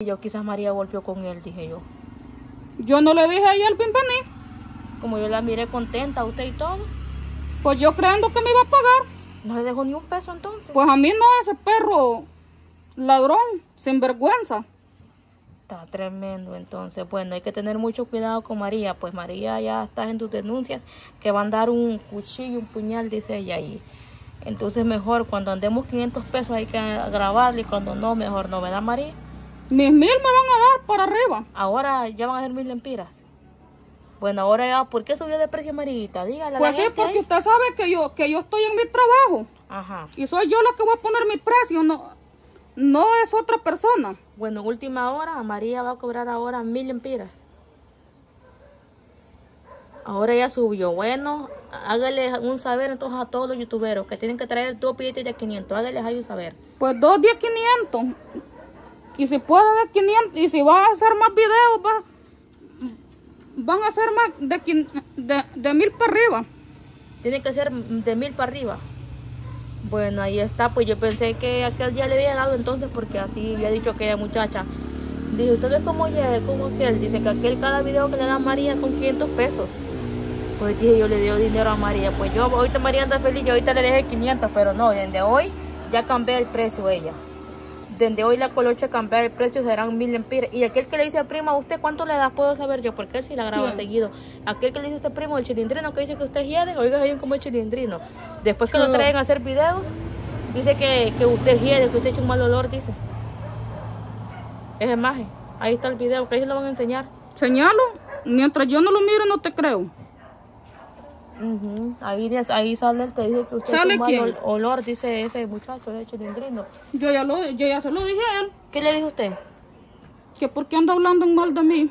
Y yo quizás María volvió con él, dije yo. Yo no le dije a ella el bienvenido. Como yo la miré contenta, usted y todo, Pues yo creyendo que me iba a pagar. no le dejó ni un peso entonces. Pues a mí no, ese perro ladrón, sinvergüenza. Está tremendo, entonces, bueno, hay que tener mucho cuidado con María, pues María ya está en tus denuncias que van a dar un cuchillo, un puñal, dice ella ahí. Entonces mejor cuando andemos 500 pesos hay que grabarle y cuando no, mejor no, ¿verdad María? Mis mil me van a dar para arriba. Ahora ya van a ser mil lempiras. Bueno, ahora ya, ¿por qué subió de precio Marita? Dígale a Pues la sí, gente porque ahí. usted sabe que yo, que yo estoy en mi trabajo. Ajá. Y soy yo la que voy a poner mi precio, no, no es otra persona. Bueno, última hora, María va a cobrar ahora mil lempiras. Ahora ya subió. Bueno, hágale un saber entonces a todos los youtuberos que tienen que traer dos billetes de 500. Hágales ahí un saber. Pues dos de 500. Y si puede de 500, y si va a hacer más videos, va, van a hacer más de, de, de mil para arriba. Tiene que ser de mil para arriba. Bueno, ahí está. Pues yo pensé que aquel día le había dado entonces porque así había dicho aquella muchacha. Dije, ustedes como, ella- como aquel. Dice que aquel cada video que le da María con 500 pesos. Pues dije, yo le dio dinero a María. Pues yo, ahorita María anda feliz, yo ahorita le dejé 500, pero no, desde hoy ya cambié el precio ella. Desde hoy la colocha cambiar el precio serán mil lempiras. Y aquel que le dice prima, ¿usted cuánto le da? Puedo saber yo, porque él sí la graba Bien. seguido. Aquel que le dice a usted primo, el chilindrino que dice que usted hiede, oiga, hay un como el chilindrino. Después que lo traen a hacer videos, dice que, que usted hiede, que usted echa un mal olor, dice. Es imagen. Ahí está el video, que ahí se lo van a enseñar. Señalo, mientras yo no lo mire, no te creo. Ujú. ahí, ahí sale el que dice que usted ¿Sale quién? ol- olor, dice ese muchacho, ese chilindrino. Yo ya, lo, yo ya se lo dije a él, ¿Qué le dijo usted? que por qué anda hablando mal de mí.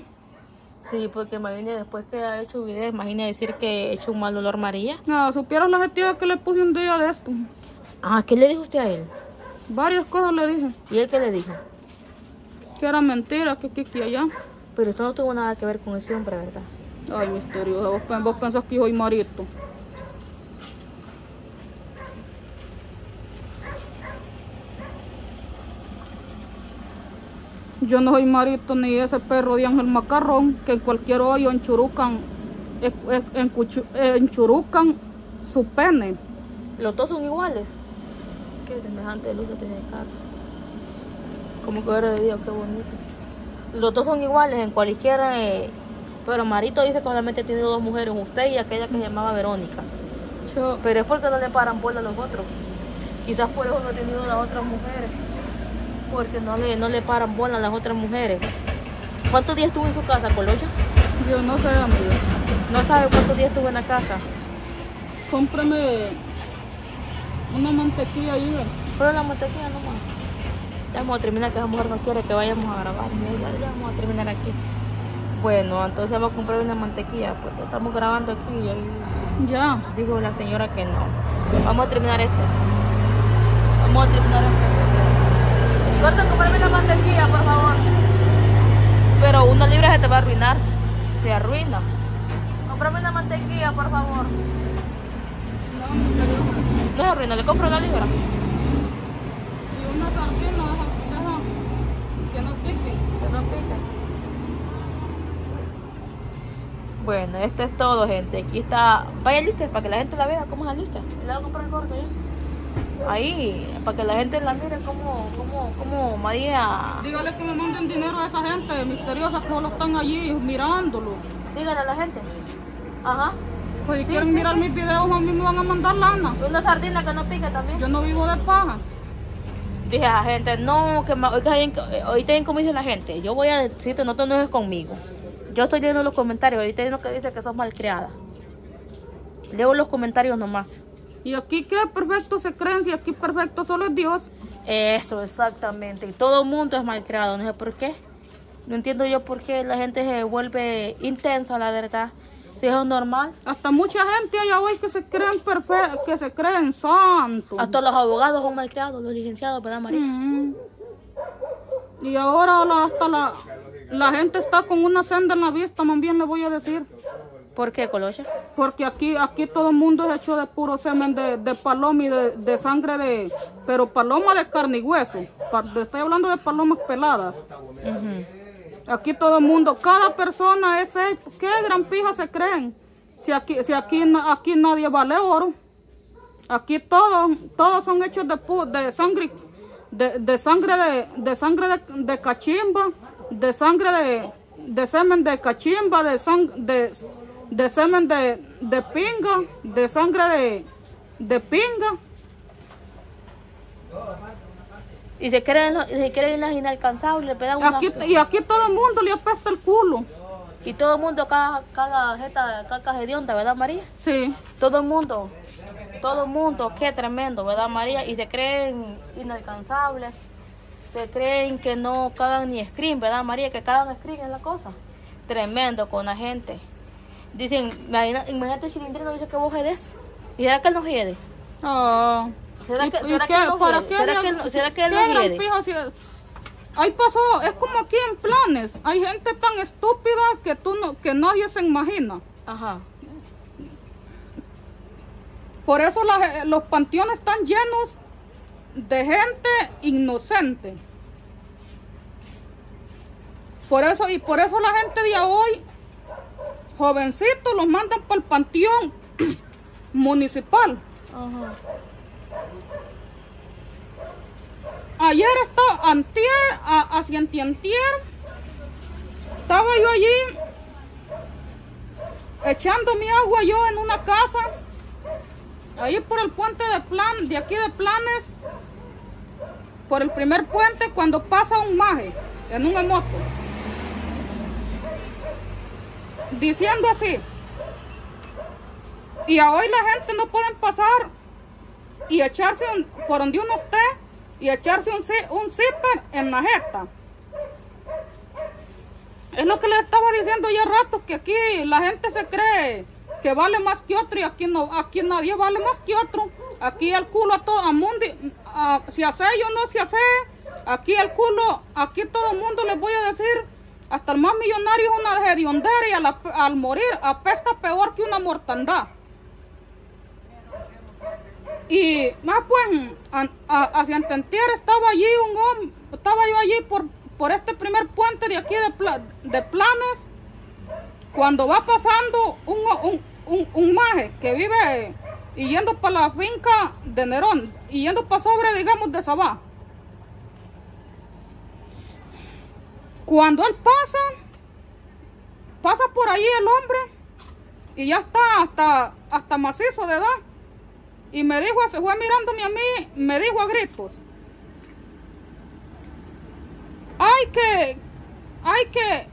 Sí, porque imagine después que ha hecho video, imagine decir que he hecho un mal olor María. Ah, supieras la gestión que le puse un día de esto. Ah, ¿qué le dijo usted a él? Varias cosas le dije, ¿Y él qué le dijo? que era mentira, que aquí, que allá. Pero esto no tuvo nada que ver con ese hombre, ¿verdad? Ay, misterioso, vos, vos pensás que soy marito. Yo no soy marito ni ese perro de Ángel Macarrón, que en cualquier hoyo enchurucan, enchurucan su pene. ¿Los dos son iguales? Qué semejante luz tiene el carro. Como que era de día, qué bonito. Los dos son iguales en cualquiera. eh, pero Marito dice que solamente tiene dos mujeres, usted y aquella que se llamaba Verónica. Yo- Pero es porque no le paran bola a los otros. Quizás por eso no ha tenido las otras mujeres. Porque no le, no le paran bola a las otras mujeres. ¿Cuántos días estuvo en su casa, Colocha? yo no sé, amigo. No sabe cuántos días estuvo en la casa. Cómprame una mantequilla ve. Pero la mantequilla nomás. Ya vamos a terminar, que esa mujer no quiere que vayamos a grabar. Ya, ya vamos a terminar aquí. Bueno, entonces vamos a comprar una mantequilla, porque estamos grabando aquí y ahí Ya. dijo la señora que no. Vamos a terminar este. Vamos a terminar este. Corta, comprarme una mantequilla, por favor. Pero una libra se te va a arruinar. Se arruina. Comprame una mantequilla, por favor. No. No se arruina, le compro la libra. Y una sardina, deja, deja que no pique. Que no pica. Bueno, esto es todo, gente. Aquí está. Vaya lista para que la gente la vea cómo es la lista. Le voy a comprar el gordo ya. Ahí, para que la gente la mire cómo, cómo, cómo María. Dígale que me manden dinero a esa gente misteriosa que solo están allí mirándolo. Dígale a la gente. Ajá. Pues si Sí, quieren sí, mirar sí. mis videos, a mí me van a mandar lana. Una sardina que no pica también. Yo no vivo de paja. Dije a la gente, no, que bien, eh, ahorita bien como dice la gente, yo voy a decirte, no te enojes conmigo. Yo estoy leyendo los comentarios, ahorita hay uno que dice que sos malcriada. Leo los comentarios nomás. Y aquí que perfecto se creen, si aquí perfecto solo es Dios. Eso, exactamente. Y todo el mundo es malcriado, no sé por qué. No entiendo yo por qué la gente se vuelve intensa, la verdad. Si eso es normal. Hasta mucha gente allá hoy que se creen perfectos, que se creen santos. Hasta los abogados son malcriados, los licenciados, ¿verdad, María? Mm. Y ahora hasta la, la gente está con una senda en la vista, más bien le voy a decir. ¿Por qué, Colocha? Porque aquí, aquí todo el mundo es hecho de puro semen de, de paloma y de, de sangre de... Pero paloma de carne y hueso. pa- estoy hablando de palomas peladas. Aquí todo el mundo, cada persona es. ¿Qué gran pija se creen? Si aquí, si aquí, aquí nadie vale oro. Aquí todos, todos son hechos de, pu- de sangre, de, de sangre de, de sangre de, de cachimba, de sangre de, de semen de cachimba, de sang, de, de semen de, de pinga, de sangre de, de pinga. Y se creen, se creen las inalcanzables, Aquí, y aquí todo el mundo le apesta el culo. y todo el mundo caga, caga jeta, caca hedionda, ¿verdad, María? Sí. Todo el mundo, todo el mundo, qué tremendo, ¿verdad, María? Y se creen inalcanzables, creen que no cagan ni screen, ¿verdad, María? Que cagan screen es la cosa. Tremendo con la gente. Dicen, imagínate Chilindrino dice que vos jedes. ¿Y será que él no jede? Ah. ¿Será ¿Y- que- será que él hiede? qué ¿Será haría- que él no- será que él no qué gran hiede? Ahí pasó, es como aquí en planes. Hay gente tan estúpida que tú no, que nadie se imagina. Ajá. Por eso la- los panteones están llenos de gente inocente. Por eso, y por eso la gente de hoy, jovencitos, los mandan para el panteón municipal. Ajá. Ayer estaba, antier, a- hacia antier, estaba yo allí echando mi agua yo en una casa, ahí por el puente de plan, de aquí de planes, por el primer puente cuando pasa un maje en una moto, diciendo así, y a hoy la gente no pueden pasar y echarse un- por donde uno esté y echarse un, un zipper en la jeta. Es lo que les estaba diciendo ya rato, que aquí la gente se cree que vale más que otro y aquí no, aquí nadie vale más que otro. Aquí el culo a todo el mundo, a- si hace yo no se hace, aquí el culo, aquí todo el mundo les voy a decir, hasta el más millonario es una hediondera y al morir apesta peor que una mortandad. Y más pues, hacia Antentier estaba allí un hombre, estaba yo allí por, por este primer puente de aquí de, Pla- de Planes, cuando va pasando un, un, un, un maje que vive y yendo para la finca de Nerón, yendo para sobre, digamos, de Sabá. Cuando él pasa, pasa por ahí el hombre y ya está hasta, hasta macizo de edad. Y me dijo, se fue mirándome a mí, me dijo a gritos. Hay que, hay que,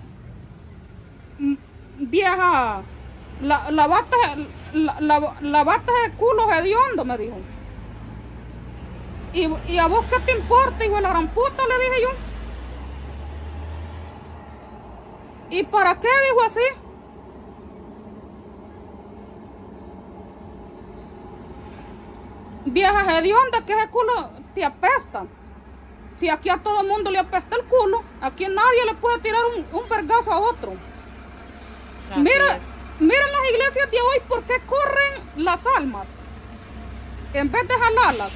vieja, la, lavate, la, la, lavate el culo hediondo, me dijo. Y, y a vos qué te importa, hijo de la gran puta, le dije yo. ¿Y para qué? Dijo así. Vieja hedionda, que ese culo te apesta. Si aquí a todo mundo le apesta el culo, aquí nadie le puede tirar un, un vergazo a otro. Así Mira, es. miren las iglesias de hoy, ¿por qué corren las almas? En vez de jalarlas.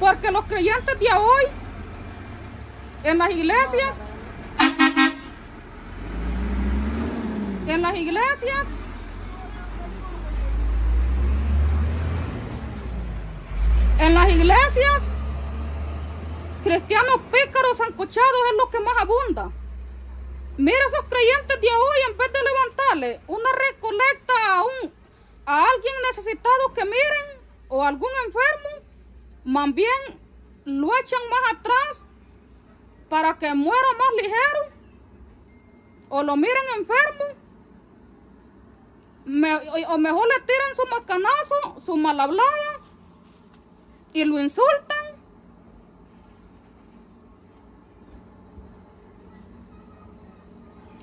Porque los creyentes de hoy, en las iglesias, en las iglesias, en las iglesias, cristianos pícaros, zancochados es lo que más abunda. Mira esos creyentes de hoy, en vez de levantarle una recolecta a, un, a alguien necesitado que miren, o algún enfermo, más bien lo echan más atrás para que muera más ligero, o lo miren enfermo, me- o, mejor le tiran su macanazo, su mal hablada, y lo insultan.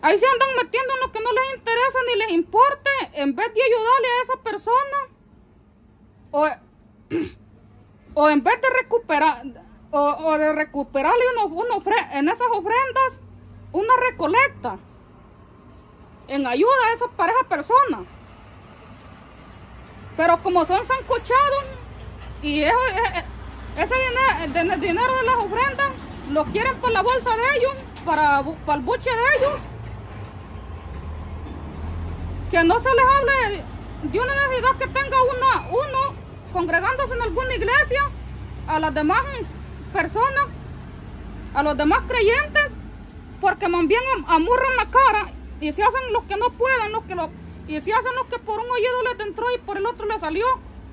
Ahí se andan metiendo en lo que no les interesa ni les importe, en vez de ayudarle a esa persona, o, o en vez de recuperar, o, de recuperarle uno, uno en esas ofrendas una recolecta, en ayuda a esa pareja persona. Pero como son sancochados, y es- es- Ese dinero, dinero de las ofrendas lo quieren para la bolsa de ellos, para, para el buche de ellos. Que no se les hable de una necesidad que tenga una, uno congregándose en alguna iglesia a las demás personas, a los demás creyentes, porque más bien amurran la cara y se hacen los que no pueden, los que lo, y se hacen los que por un oído les entró y por el otro les salió,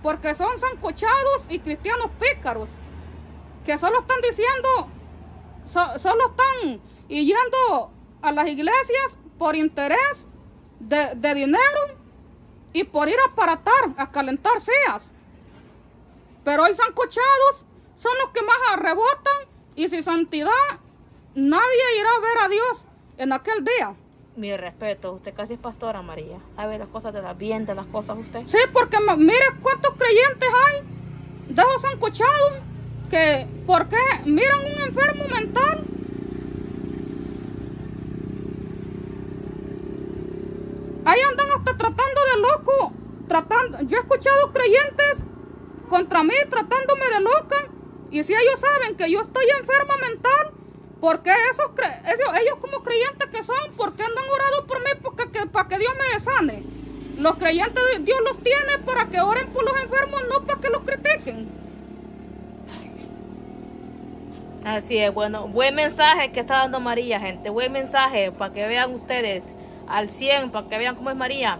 porque son sancochados y cristianos pícaros, que solo están diciendo, solo están yendo a las iglesias por interés de, de dinero y por ir a aparatar, a calentar sillas. Pero hay sancochados son los que más rebotan y sin santidad nadie irá a ver a Dios en aquel día. Mi respeto, usted casi es pastora María. ¿Sabe las cosas de las bien de las cosas usted? Sí, porque mire cuántos creyentes hay de esos sancochados que, ¿por qué? Miran un enfermo mental. Ahí andan hasta tratando de loco, tratando. Yo he escuchado creyentes contra mí tratándome de loca. Y si ellos saben que yo estoy enferma mental, ¿por qué esos ellos, como creyentes que son, por qué andan orando por mí porque, que, para que Dios me sane? Los creyentes Dios los tiene para que oren por los enfermos, no para que los critiquen. Así es, bueno, buen mensaje que está dando María, gente. Buen mensaje para que vean ustedes al 100, para que vean cómo es María.